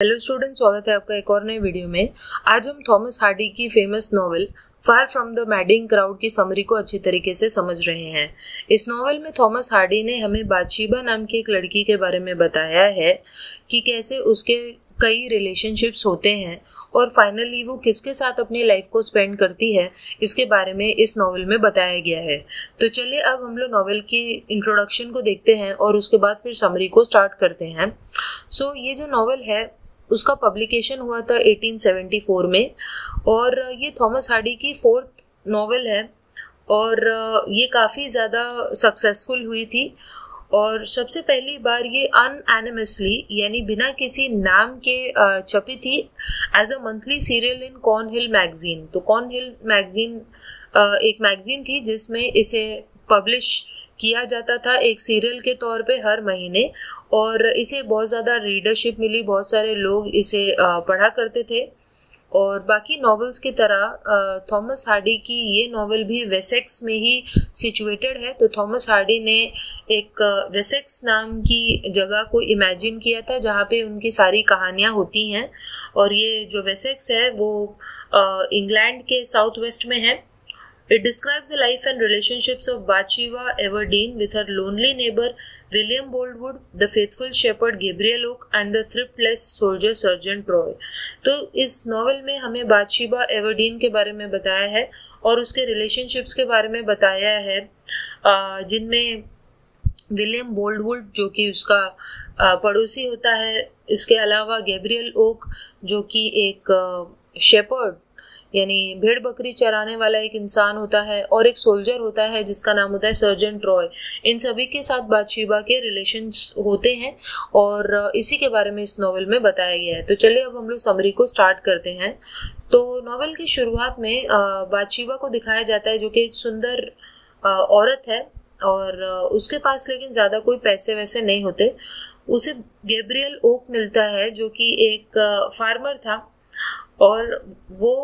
Hello student स्वागत है आपका एक और नए वीडियो में। आज हम थॉमस हार्डी की famous novel Far from the Madding Crowd की समरी को अच्छी तरीके से समझ रहे हैं। इस नॉवल में थॉमस हार्डी ने हमें बादशीबा नाम की एक लड़की के बारे में बताया है कि कैसे उसके कई रिलेशनशिप्स होते हैं और फाइनली वो किसके साथ अपनी लाइफ को स्पेंड करती है इसके बारे में इस नॉवल में बताया गया है। तो चलिए अब हम लोग नॉवल की इंट्रोडक्शन को देखते हैं और उसके बाद फिर समरी को स्टार्ट करते हैं। सो so, ये जो नॉवल है उसका पब्लिकेशन हुआ था 1874 में। और ये थॉमस हार्डी की फोर्थ नॉवल है। और ये काफ़ी ज़्यादा सक्सेसफुल हुई थी। और सबसे पहली बार ये अन एनिमसली यानी बिना किसी नाम के छपी थी as a monthly serial in Cornhill magazine तो कॉन हिल मैगजीन एक मैगजीन थी जिसमें इसे पब्लिश किया जाता था एक सीरियल के तौर पे हर महीने और इसे बहुत ज़्यादा रीडरशिप मिली, बहुत सारे लोग इसे पढ़ा करते थे। और बाकी नॉवेल्स की तरह थॉमस हार्डी की ये नॉवेल भी वेसेक्स में ही सिचुएटेड है। तो थॉमस हार्डी ने एक वेसेक्स नाम की जगह को इमेजिन किया था, जहाँ पे उनकी सारी कहानियाँ होती हैं। और ये जो वेसेक्स है, वो इंग्लैंड के साउथ वेस्ट में है। It describes the life and relationships of Bathsheba Everdeen with her lonely neighbor William Boldwood, the faithful shepherd Gabriel Oak and the thriftless soldier Sergeant Troy. तो इस नॉवल में हमें बादशीबा एवर्डीन के बारे में बताया है और उसके रिलेशनशिप्स के बारे में बताया है जिनमें विलियम बोल्डवुड जो कि उसका पड़ोसी होता है इसके अलावा गैब्रियल ओक जो कि एक शेपर्ड यानी भेड़ बकरी चराने वाला एक इंसान होता है और एक सोल्जर होता है जिसका नाम होता है सर्जन ट्रॉय इन सभी के साथ बादशीबा के रिलेशंस होते हैं और इसी के बारे में इस नॉवल में बताया गया है। तो चलिए अब हम लोग समरी को स्टार्ट करते हैं। तो नॉवल की शुरुआत में बादशीबा को दिखाया जाता है जो कि एक सुंदर औरत है और उसके पास लेकिन ज़्यादा कोई पैसे वैसे नहीं होते। उसे गैब्रियल ओक मिलता है जो कि एक फार्मर था और वो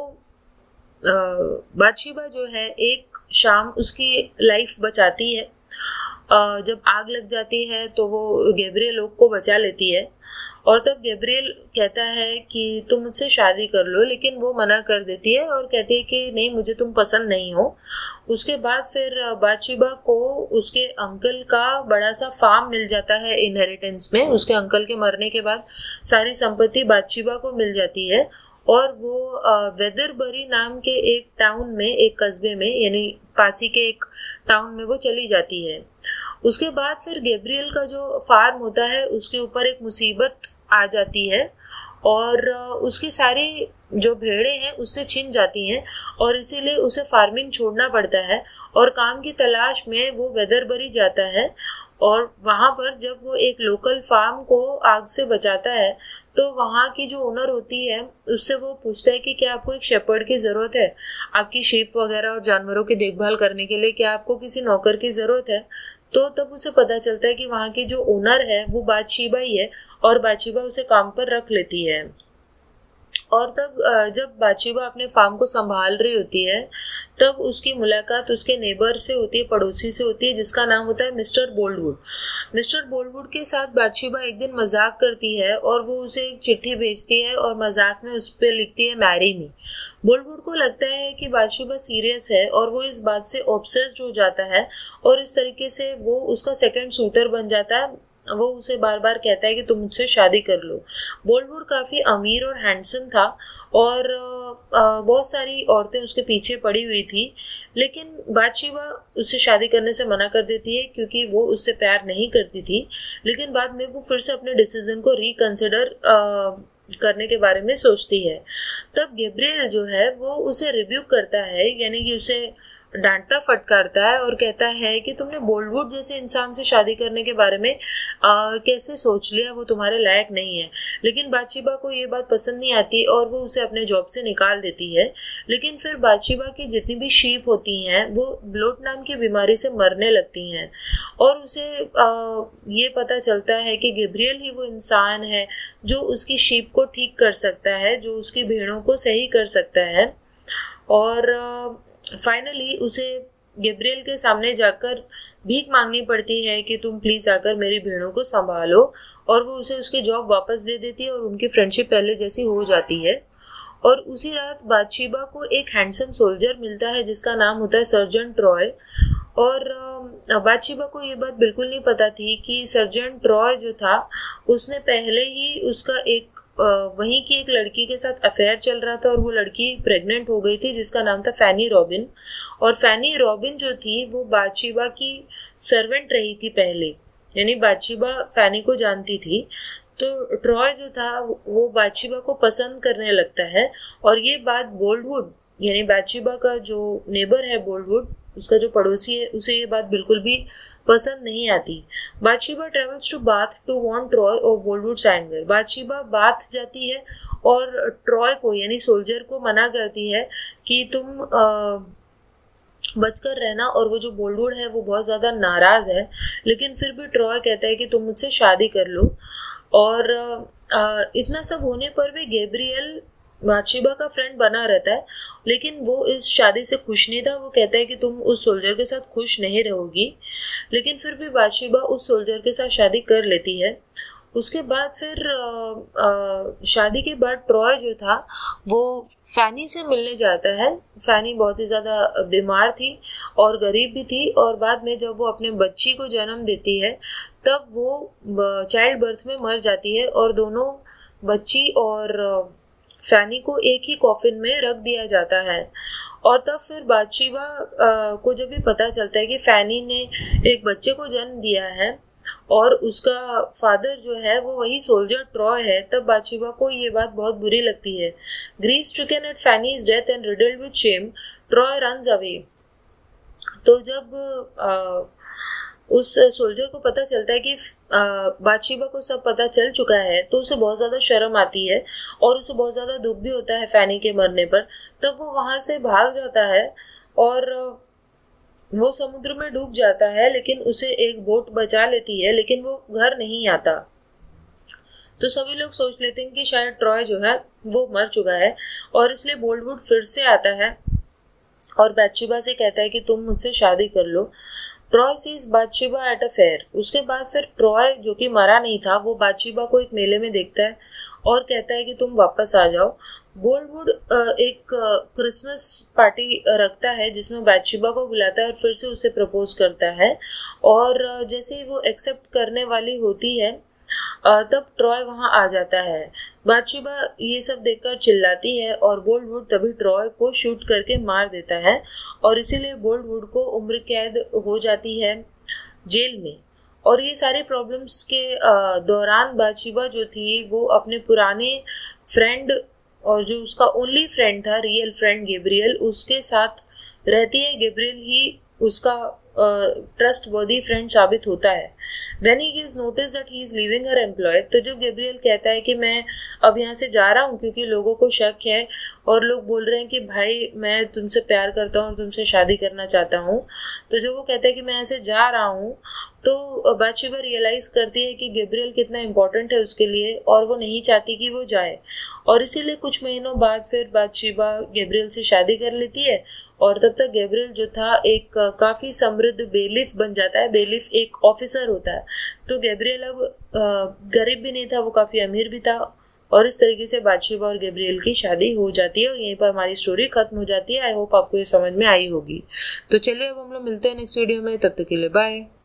बादशीबा जो है, एक शाम उसकी लाइफ बचाती है। जब आग लग जाती है तो वो गैब्रियल लोग को बचा लेती है। और तब गैब्रियल कहता है कि, तुम मुझसे शादी कर लो। लेकिन वो मना कर देती है और कहती है कि, नहीं, मुझे तुम पसंद नहीं हो। उसके बाद फिर बादशीबा को उसके अंकल का बड़ा सा फार्म मिल जाता है इनहेरिटेंस में। उसके अंकल के मरने के बाद सारी संपत्ति बादशीबा को मिल जाती है। और वो वेदरबरी नाम के एक टाउन में, एक कस्बे में, यानी पासी के एक टाउन में वो चली जाती है। उसके बाद फिर गैब्रियल का जो फार्म होता है, उसके ऊपर एक मुसीबत आ जाती है और उसकी सारी जो भेड़े हैं, उससे छिन जाती हैं और इसीलिए उसे फ़ार्मिंग छोड़ना पड़ता है और काम की तलाश में वो वेदरबरी जाता है और वहाँ पर जब वो एक लोकल फार्म को आग से बचाता है तो वहाँ की जो ओनर होती है, उससे वो पूछता है कि क्या आपको एक शेपर्ड की ज़रूरत है? आपकी शेप वगैरह और जानवरों की देखभाल करने के लिए क्या आपको किसी नौकर की ज़रूरत है? तो तब उसे पता चलता है कि वहाँ की जो ओनर है, वो बादशीबा ही है और बादशीबा उसे काम पर रख लेती है। और तब जब बादशीबा अपने फार्म को संभाल रही होती है, तब उसकी मुलाकात उसके नेबर से होती है, पड़ोसी से होती है, जिसका नाम होता है मिस्टर बोल्डवुड। मिस्टर बोल्डवुड के साथ बादशीबा एक दिन मज़ाक करती है और वो उसे एक चिट्ठी भेजती है और मज़ाक में उस पर लिखती है, मैरी मी। बोल्डवुड को लगता है कि बादशीबा सीरियस है और वो इस बात से ऑब्सेस्ड हो जाता है और इस तरीके से वो उसका सेकेंड शूटर बन जाता है। वो उसे बार बार कहता है कि तुम मुझसे शादी कर लो। बॉलीवुड काफ़ी अमीर और हैंडसम था और बहुत सारी औरतें उसके पीछे पड़ी हुई थी, लेकिन बादशीबा उससे शादी करने से मना कर देती है क्योंकि वो उससे प्यार नहीं करती थी। लेकिन बाद में वो फिर से अपने डिसीज़न को रिकन्सिडर करने के बारे में सोचती है। तब गेब्रियल जो है वो उसे रिव्यू करता है, यानी कि उसे डांटता फटकारता है और कहता है कि तुमने बॉलीवुड जैसे इंसान से शादी करने के बारे में आ, कैसे सोच लिया? वो तुम्हारे लायक नहीं है। लेकिन बादशिबा को ये बात पसंद नहीं आती और वो उसे अपने जॉब से निकाल देती है। लेकिन फिर बादशिबा की जितनी भी शीप होती हैं वो ब्लोट नाम की बीमारी से मरने लगती हैं। और उसे आ, ये पता चलता है कि गिब्रियल ही वो इंसान है जो उसकी शीप को ठीक कर सकता है जो उसकी भेड़ों को सही कर सकता है। और फाइनली उसे गेब्रियल के सामने जाकर भीख मांगनी पड़ती है कि तुम प्लीज़ आकर मेरी भेड़ों को संभालो। और वो उसे उसकी जॉब वापस दे देती है और उनकी फ्रेंडशिप पहले जैसी हो जाती है। और उसी रात बादशीबा को एक हैंडसम सोल्जर मिलता है जिसका नाम होता है सर्जन ट्रॉय और बादशीबा को ये बात बिल्कुल नहीं पता थी कि सर्जन ट्रॉय जो था, उसने पहले ही उसका एक वहीं की एक लड़की के साथ अफेयर चल रहा था और वो लड़की प्रेग्नेंट हो गई थी, जिसका नाम था फैनी रॉबिन और फैनी रॉबिन जो थी, वो बादशीबा की सर्वेंट रही थी पहले। यानी बादशीबा फैनी को जानती थी। तो ट्रॉय जो था, वो बादशीबा को पसंद करने लगता है। और ये बात बोल्डवुड यानी बादशीबा का जो नेबर है बोल्डवुड उसका जो पड़ोसी है, उसे ये बात बिल्कुल भी पसंद नहीं आती। Bathsheba travels to Bath to want Troy और बोल्डवुड सैंगर बादशीबा बाथ जाती है और ट्रॉय को यानी सोल्जर को मना करती है कि तुम आ, बचकर रहना और वो जो बोल्डवुड है वो बहुत ज़्यादा नाराज़ है। लेकिन फिर भी ट्रॉय कहता है कि तुम मुझसे शादी कर लो। और आ, इतना सब होने पर भी गेब्रियल बादशिबा का फ्रेंड बना रहता है लेकिन वो इस शादी से खुश नहीं था। वो कहता है कि तुम उस सोल्जर के साथ खुश नहीं रहोगी लेकिन फिर भी बादशिबा उस सोल्जर के साथ शादी कर लेती है। उसके बाद फिर आ, आ, शादी के बाद ट्रॉय जो था वो फैनी से मिलने जाता है। फैनी बहुत ही ज़्यादा बीमार थी और गरीब भी थी और बाद में जब वो अपने बच्ची को जन्म देती है तब वो चाइल्ड बर्थ में मर जाती है और दोनों बच्ची और फैनी को एक ही कॉफिन में रख दिया जाता है। और तब फिर बादशीबा को जब भी पता चलता है कि फैनी ने एक बच्चे को जन्म दिया है और उसका फादर जो है, वो वही सोल्जर ट्रॉय है, तब बादशीबा को ये बात बहुत बुरी लगती है। Grief stricken at Fanny's death and riddled with shame Troy run away तो जब उस सोल्जर को पता चलता है कि बादशीबा को सब पता चल चुका है तो उसे बहुत ज़्यादा शर्म आती है और उसे बहुत ज़्यादा दुख भी होता है फैनी के मरने पर। तब वो वहाँ से भाग जाता है और वो समुद्र में डूब जाता है, लेकिन उसे एक बोट बचा लेती है, लेकिन वो घर नहीं आता। तो सभी लोग सोच लेते हैं कि शायद ट्रॉय जो है, वो मर चुका है और इसलिए बोल्डवुड फिर से आता है और बैचिबा से कहता है कि तुम मुझसे शादी कर लो। Troy sees Bathsheba at a fair उसके बाद फिर ट्रॉय जो कि मरा नहीं था, वो बादशिबा को एक मेले में देखता है और कहता है कि तुम वापस आ जाओ। गोल्डवुड एक क्रिसमस पार्टी रखता है, जिसमें बादशिबा को बुलाता है और फिर से उसे प्रपोज करता है। और जैसे ही वो एक्सेप्ट करने वाली होती है तब ट्रॉय वहाँ आ जाता है। बादशिबा ये सब देखकर चिल्लाती है और बोल्डवुड तभी ट्रॉय को शूट करके मार देता है और इसीलिए बोल्डवुड को उम्र कैद हो जाती है जेल में। और ये सारे प्रॉब्लम्स के दौरान बादशिबा जो थी वो अपने पुराने फ्रेंड और जो उसका ओनली फ्रेंड था रियल फ्रेंड गेब्रियल उसके साथ रहती है। गेब्रियल ही उसका ट्रस्ट वर्दी फ्रेंड साबित होता है। When he gives notice that he is leaving her employ तो जब गेब्रियल कहता है कि मैं अब यहाँ से जा रहा हूँ क्योंकि लोगों को शक है और लोग बोल रहे हैं कि भाई मैं तुमसे प्यार करता हूँ और तुमसे शादी करना चाहता हूँ तो जब वो कहता है कि मैं ऐसे जा रहा हूँ तो बादशिबा रियलाइज़ करती है कि गेब्रियल कितना इम्पोर्टेंट है उसके लिए और वो नहीं चाहती कि वो जाए। और इसीलिए कुछ महीनों बाद फिर बादशिबा गेब्रियल से शादी कर लेती है और तब तक गैब्रियल जो था एक काफ़ी समृद्ध बेलिफ बन जाता है। बेलिफ एक ऑफिसर होता है। तो गैब्रियल अब गरीब भी नहीं था, वो काफ़ी अमीर भी था और इस तरीके से बादशिबा और गैब्रियल की शादी हो जाती है और यहीं पर हमारी स्टोरी खत्म हो जाती है। आई होप आपको ये समझ में आई होगी। तो चलिए अब हम लोग मिलते हैं नेक्स्ट वीडियो में। तब तक के लिए बाय